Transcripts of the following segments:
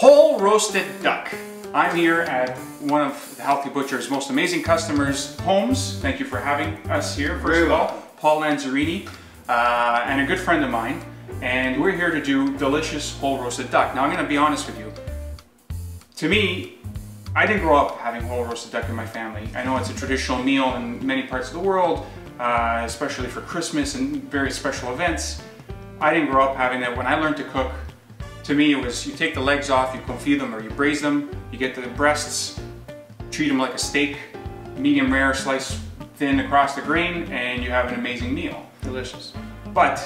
Whole roasted duck. I'm here at one of the Healthy Butcher's most amazing customers' homes. Thank you for having us here, first Very of all. Paul Lanzarini, uh, and a good friend of mine. And we're here to do delicious whole roasted duck. Now I'm gonna be honest with you. To me, I didn't grow up having whole roasted duck in my family. I know it's a traditional meal in many parts of the world, uh, especially for Christmas and very special events. I didn't grow up having that. When I learned to cook, to me it was you take the legs off, you confit them or you braise them, you get the breasts, treat them like a steak, medium rare, slice thin across the grain, and you have an amazing meal. Delicious. But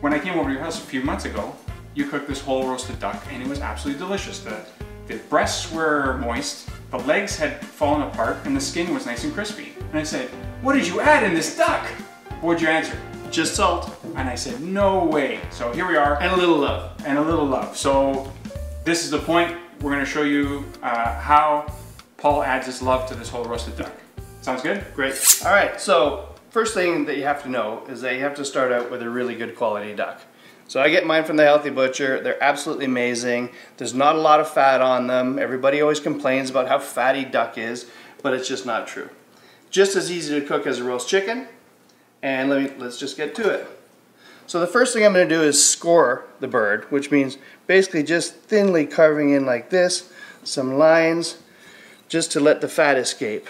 when I came over to your house a few months ago, you cooked this whole roasted duck and it was absolutely delicious. The, the breasts were moist, the legs had fallen apart, and the skin was nice and crispy. And I said, what did you add in this duck? What'd you answer? Just salt And I said, no way. So here we are, and a little love. and a little love. So this is the point. We're gonna show you uh, how Paul adds his love to this whole roasted duck. Sounds good? Great. All right, so first thing that you have to know is that you have to start out with a really good quality duck. So I get mine from the Healthy Butcher. They're absolutely amazing. There's not a lot of fat on them. Everybody always complains about how fatty duck is, but it's just not true. Just as easy to cook as a roast chicken, and let me, let's just get to it. So the first thing I'm going to do is score the bird, which means basically just thinly carving in like this, some lines, just to let the fat escape.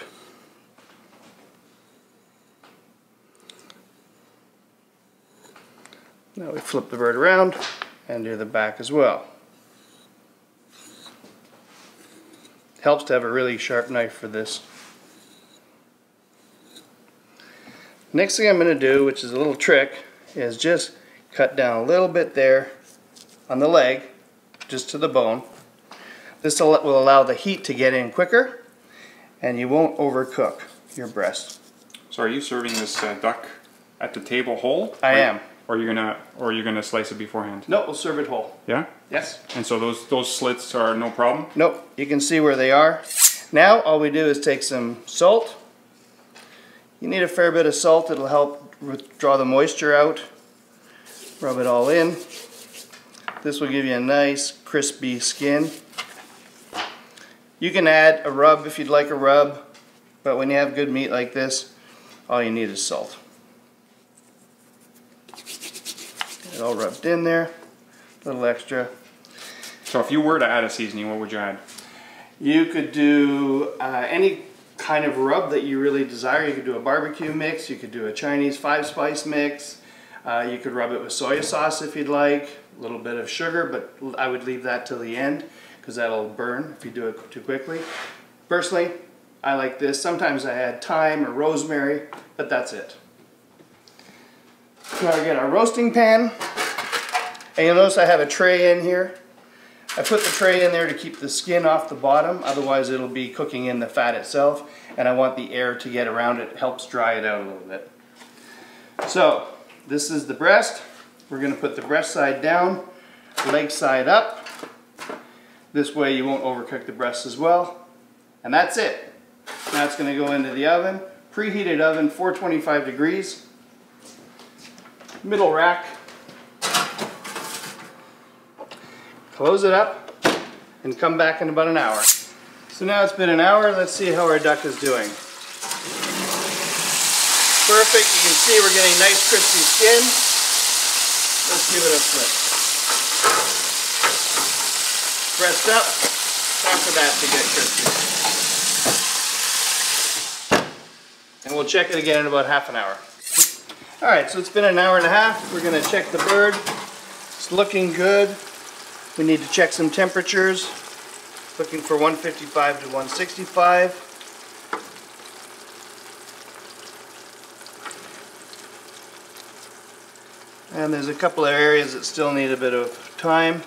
Now we flip the bird around and do the back as well. Helps to have a really sharp knife for this. Next thing I'm going to do, which is a little trick, is just cut down a little bit there on the leg, just to the bone. This will will allow the heat to get in quicker and you won't overcook your breast. So are you serving this uh, duck at the table whole? I Or- am. Or you're gonna, or you're gonna slice it beforehand? No, we'll serve it whole. Yeah. Yes. And so those those slits are no problem. Nope, you can see where they are. Now all we do is take some salt. You need a fair bit of salt, it'll help draw the moisture out. Rub it all in. This will give you a nice crispy skin. You can add a rub if you'd like a rub, but when you have good meat like this, all you need is salt. Get it all rubbed in there, a little extra. So if you were to add a seasoning, what would you add? You could do uh, any kind of rub that you really desire. You could do a barbecue mix, you could do a Chinese five spice mix, uh, you could rub it with soy sauce if you'd like, a little bit of sugar, but I would leave that till the end because that'll burn if you do it too quickly. Personally, I like this. Sometimes I add thyme or rosemary, but that's it. Now I get our roasting pan, and you'll notice I have a tray in here. I put the tray in there to keep the skin off the bottom, otherwise it'll be cooking in the fat itself, and I want the air to get around it. Helps dry it out a little bit. So, this is the breast. We're going to put the breast side down, leg side up. This way you won't overcook the breast as well. And that's it. Going to go into the oven. Preheated oven, 425 degrees. Middle rack. Close it up and come back in about an hour. So now it's been an hour. Let's see how our duck is doing. Perfect. You can see we're getting nice crispy skin. Let's give it a flip. Pressed up. Time for that to get crispy. And we'll check it again in about half an hour. All right, so it's been an hour and a half. We're gonna check the bird. It's looking good. We need to check some temperatures. Looking for 155 to 165. And there's a couple of areas that still need a bit of time.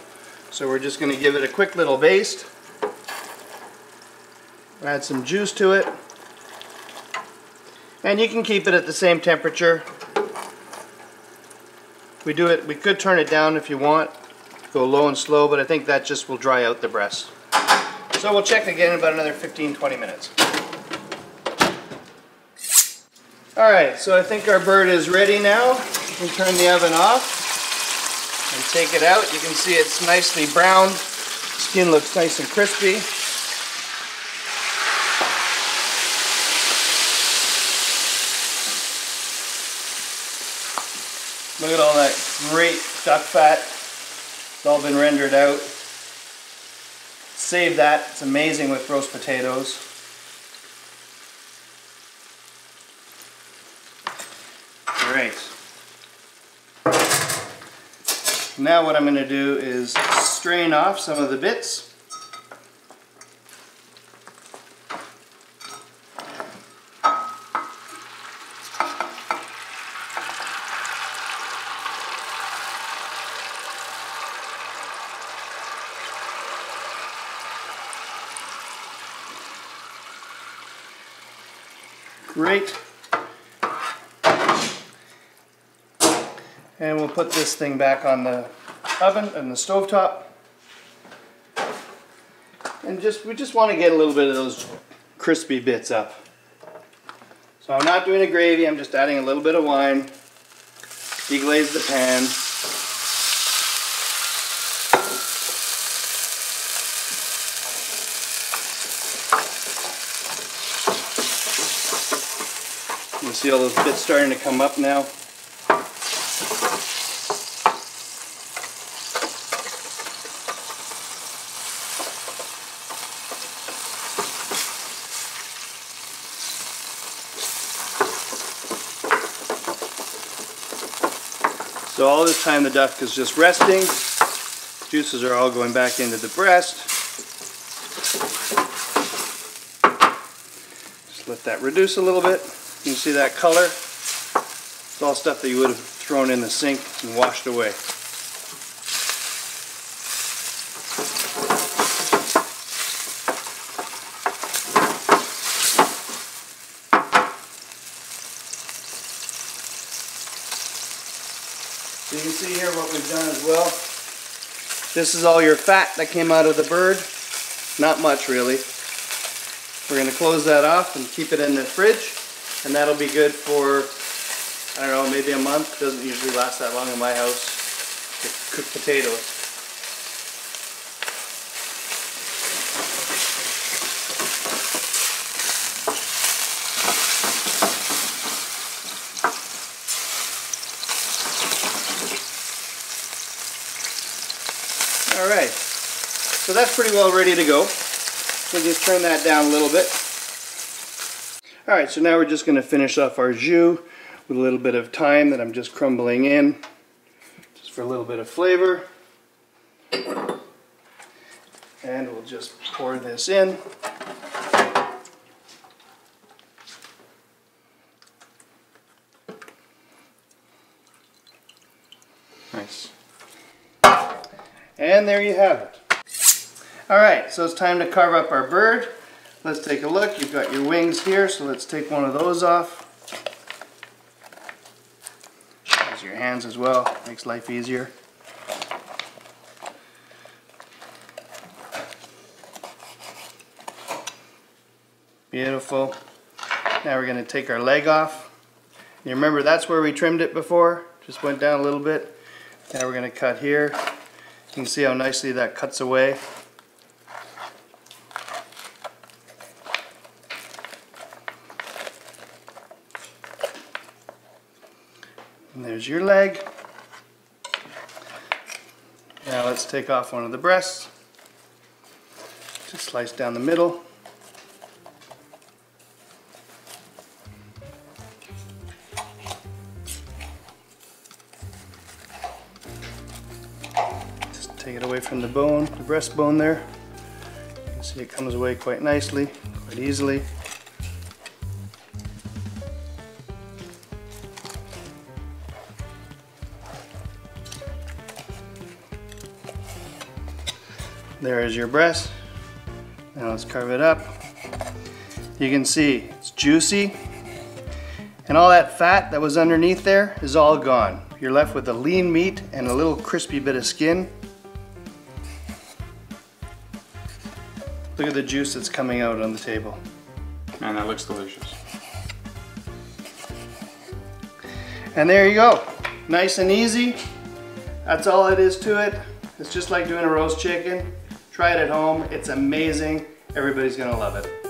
So we're just going to give it a quick little baste. Add some juice to it. And you can keep it at the same temperature. We do it, we could turn it down if you want. Go low and slow, but I think that just will dry out the breast. So we'll check again in about another 15-20 minutes. Alright, so I think our bird is ready now. We can turn the oven off and take it out. You can see it's nicely browned Skin looks nice and crispy. Look at all that great duck fat. It's all been rendered out. Save that. It's amazing with roast potatoes. Great. Now what I'm going to do is strain off some of the bits. Great. And we'll put this thing back on the oven and the stove top. And just we just want to get a little bit of those crispy bits up. So I'm not doing a gravy, I'm just adding a little bit of wine. Deglaze the pan. See all those bits starting to come up now. So all this time the duck is just resting. Juices are all going back into the breast. Just let that reduce a little bit. You can see that color. It's all stuff that you would have thrown in the sink and washed away. So you can see here what we've done as well. This is all your fat that came out of the bird. Not much really. We're going to close that off and keep it in the fridge and that'll be good for I don't know maybe a month. Doesn't usually last that long in my house. To cook potatoes. All right. So that's pretty well ready to go. We'll just turn that down a little bit Alright, so now we're just going to finish off our jus with a little bit of thyme that I'm just crumbling in, just for a little bit of flavor. And we'll just pour this in. Nice. And there you have it. Alright, so it's time to carve up our bird. Let's take a look. You've got your wings here, so let's take one of those off. Use your hands as well, makes life easier. Beautiful. Now we're going to take our leg off. You remember that's where we trimmed it before, just went down a little bit. Now we're going to cut here. You can see how nicely that cuts away. There's your leg. Now let's take off one of the breasts. Just slice down the middle. Just take it away from the bone, the breastbone there. You can see it comes away quite nicely, quite easily. There is your breast. Now let's carve it up. You can see it's juicy. And all that fat that was underneath there is all gone. You're left with a lean meat and a little crispy bit of skin. Look at the juice that's coming out on the table. Man, that looks delicious. And there you go. Nice and easy. That's all it is to it. It's just like doing a roast chicken. Try it at home. It's amazing. Everybody's gonna love it.